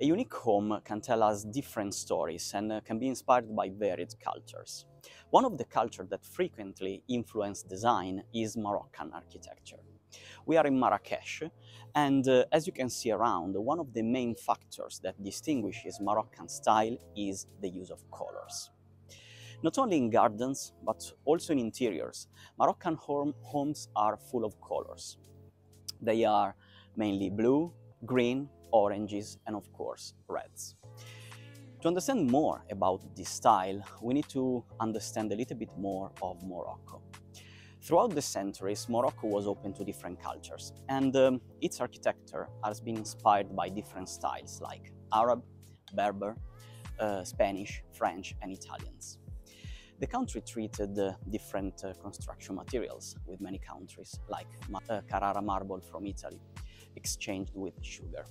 A unique home can tell us different stories and uh, can be inspired by varied cultures. One of the cultures that frequently influence design is Moroccan architecture. We are in Marrakech, and uh, as you can see around, one of the main factors that distinguishes Moroccan style is the use of colors. Not only in gardens, but also in interiors, Moroccan home homes are full of colors. They are mainly blue, green, oranges, and of course, reds. To understand more about this style, we need to understand a little bit more of Morocco. Throughout the centuries, Morocco was open to different cultures, and um, its architecture has been inspired by different styles like Arab, Berber, uh, Spanish, French, and Italians. The country treated uh, different uh, construction materials with many countries, like uh, Carrara marble from Italy, exchanged with sugar.